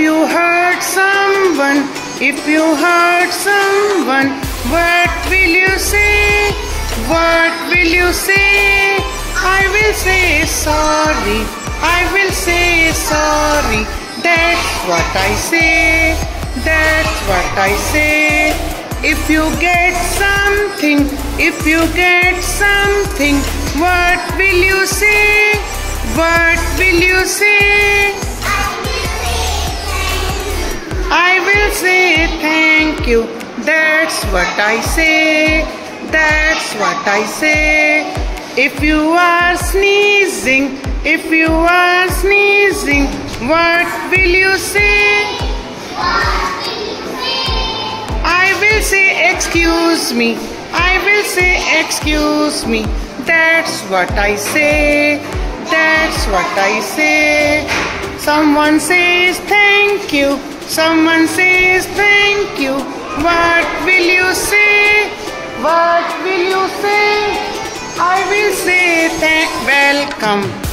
You hurt someone, if you hurt someone, what will you say? What will you say? I will say sorry. I will say sorry. That's what I say. That's what I say. If you get something, if you get something, what will you say? What will you say? You. That's what I say. That's what I say. If you are sneezing, if you are sneezing, what will you say? I will say excuse me. I will say excuse me. That's what I say. That's what I say. Someone says thank you. Someone says thank you. What will you say? What will you say? I will say thank welcome.